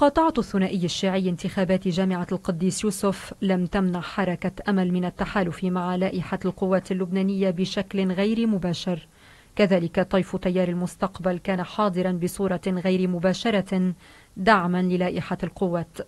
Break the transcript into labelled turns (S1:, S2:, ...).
S1: مقاطعة الثنائي الشيعي انتخابات جامعة القديس يوسف لم تمنع حركة أمل من التحالف مع لائحة القوات اللبنانية بشكل غير مباشر. كذلك طيف تيار المستقبل كان حاضرا بصورة غير مباشرة دعما للائحة القوات.